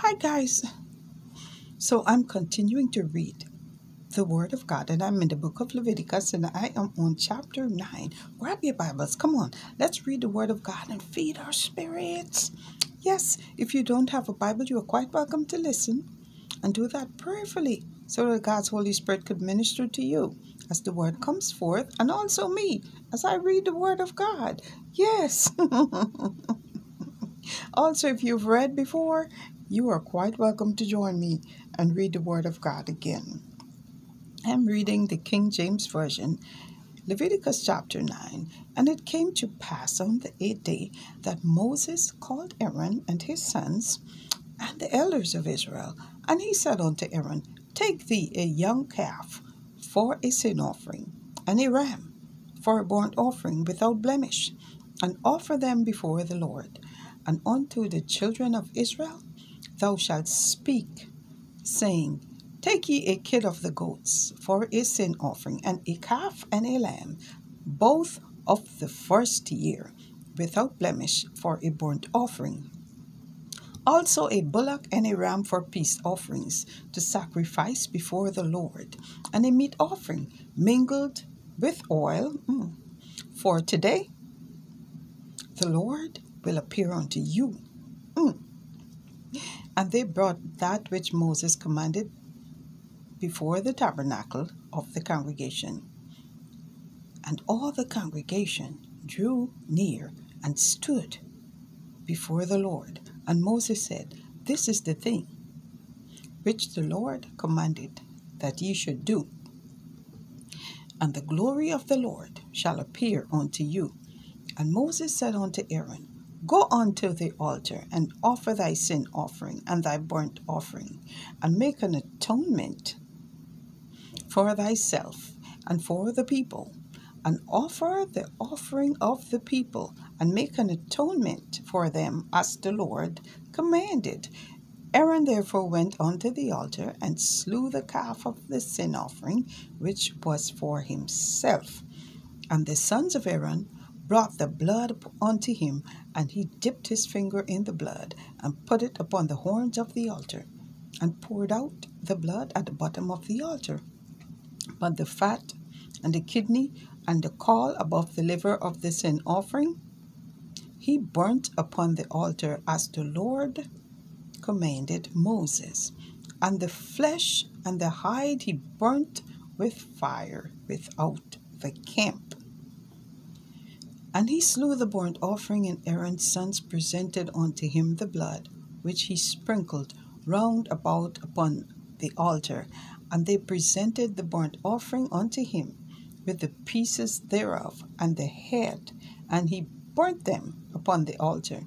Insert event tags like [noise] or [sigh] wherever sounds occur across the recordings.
Hi, guys. So I'm continuing to read the Word of God, and I'm in the book of Leviticus, and I am on chapter 9. Grab your Bibles. Come on, let's read the Word of God and feed our spirits. Yes, if you don't have a Bible, you are quite welcome to listen and do that prayerfully so that God's Holy Spirit could minister to you as the Word comes forth, and also me as I read the Word of God. Yes. [laughs] also, if you've read before, you are quite welcome to join me and read the Word of God again. I'm reading the King James Version, Leviticus chapter 9. And it came to pass on the eighth day that Moses called Aaron and his sons and the elders of Israel. And he said unto Aaron, Take thee a young calf for a sin offering, and a ram for a burnt offering without blemish, and offer them before the Lord. And unto the children of Israel thou shalt speak, saying, Take ye a kid of the goats for a sin offering, and a calf and a lamb, both of the first year, without blemish, for a burnt offering. Also a bullock and a ram for peace offerings to sacrifice before the Lord, and a meat offering mingled with oil. Mm. For today the Lord will appear unto you. And they brought that which Moses commanded before the tabernacle of the congregation. And all the congregation drew near and stood before the Lord. And Moses said, This is the thing which the Lord commanded that ye should do. And the glory of the Lord shall appear unto you. And Moses said unto Aaron, Go unto the altar and offer thy sin offering and thy burnt offering, and make an atonement for thyself and for the people, and offer the offering of the people, and make an atonement for them as the Lord commanded. Aaron therefore went unto the altar and slew the calf of the sin offering, which was for himself. And the sons of Aaron brought the blood unto him, and he dipped his finger in the blood, and put it upon the horns of the altar, and poured out the blood at the bottom of the altar. But the fat and the kidney and the caul above the liver of the sin offering he burnt upon the altar as the Lord commanded Moses. And the flesh and the hide he burnt with fire without the camp. And he slew the burnt offering, and Aaron's sons presented unto him the blood, which he sprinkled round about upon the altar. And they presented the burnt offering unto him, with the pieces thereof, and the head, and he burnt them upon the altar.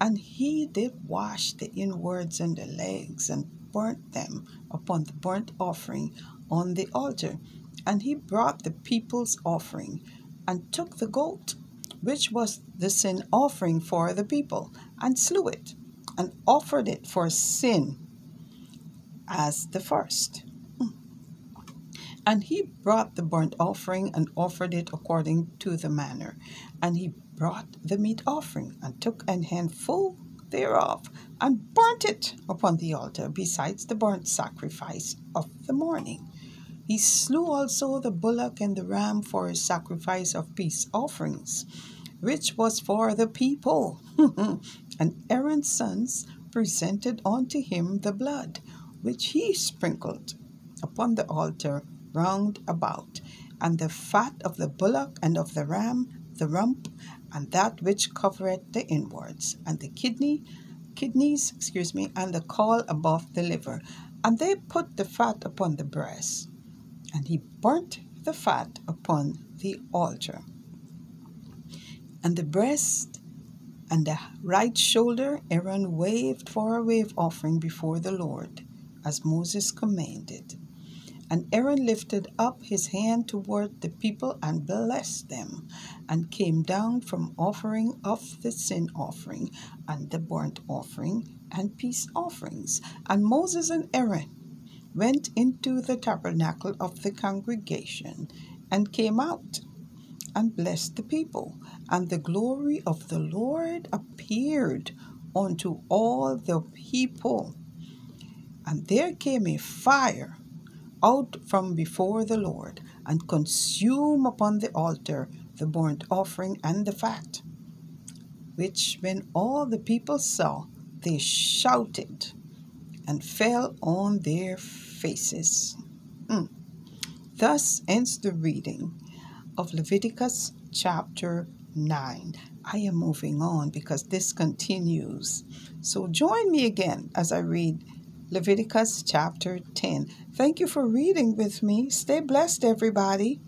And he did wash the inwards and the legs, and burnt them upon the burnt offering on the altar. And he brought the people's offering, and took the goat which was the sin offering for the people, and slew it, and offered it for sin as the first. Hmm. And he brought the burnt offering and offered it according to the manner. And he brought the meat offering and took an handful thereof and burnt it upon the altar, besides the burnt sacrifice of the morning. He slew also the bullock and the ram for a sacrifice of peace offerings which was for the people. [laughs] and Aaron's sons presented unto him the blood, which he sprinkled upon the altar round about, and the fat of the bullock and of the ram, the rump, and that which covereth the inwards, and the kidney, kidneys, excuse me, and the caul above the liver. And they put the fat upon the breast, and he burnt the fat upon the altar and the breast and the right shoulder Aaron waved for a wave offering before the Lord, as Moses commanded. And Aaron lifted up his hand toward the people and blessed them, and came down from offering of the sin offering, and the burnt offering, and peace offerings. And Moses and Aaron went into the tabernacle of the congregation, and came out and blessed the people. And the glory of the Lord appeared unto all the people. And there came a fire out from before the Lord, and consumed upon the altar the burnt offering and the fat. Which when all the people saw, they shouted and fell on their faces. Mm. Thus ends the reading of Leviticus chapter 9. I am moving on because this continues. So join me again as I read Leviticus chapter 10. Thank you for reading with me. Stay blessed, everybody.